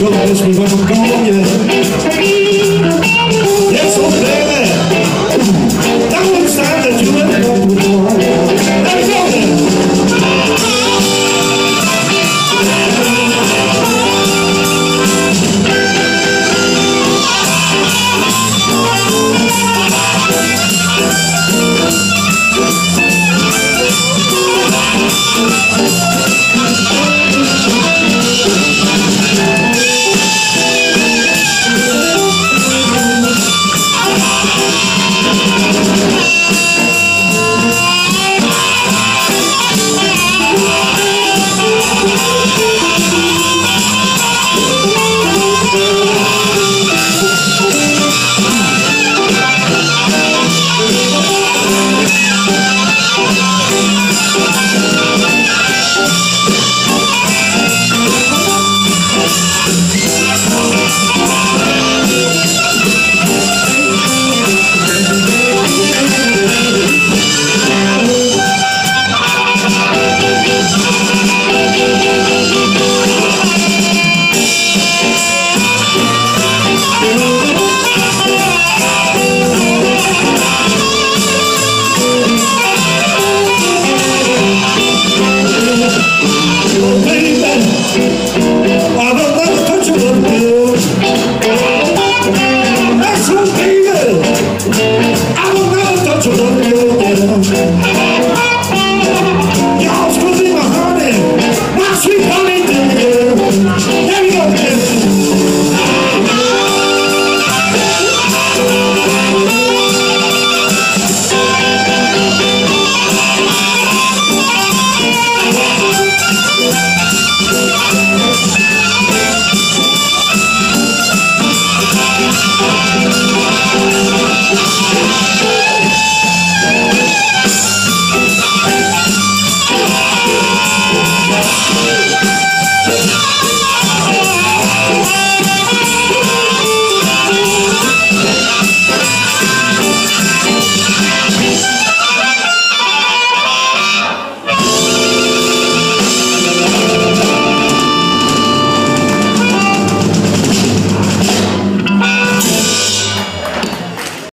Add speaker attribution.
Speaker 1: close, but when I'm.